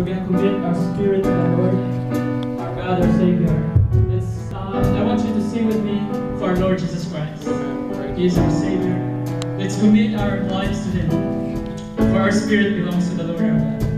we're going to commit our spirit to the Lord, our God, our Savior. Let's, uh, I want you to sing with me for our Lord Jesus Christ. He is our Savior. Let's commit our lives to Him, for our spirit belongs to the Lord our God.